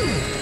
you